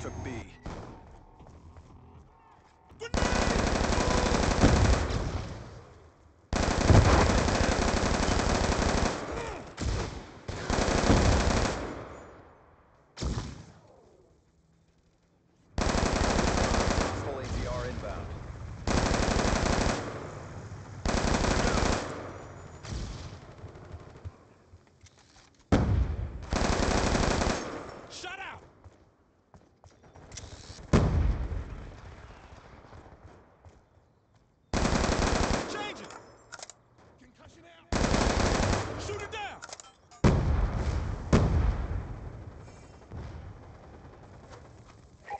took B. Shoot it down!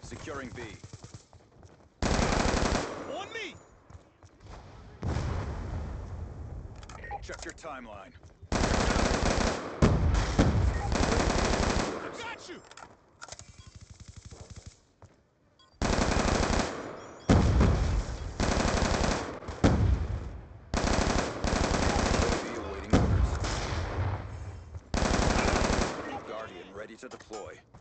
Securing B. On me! Check your timeline. ready to deploy.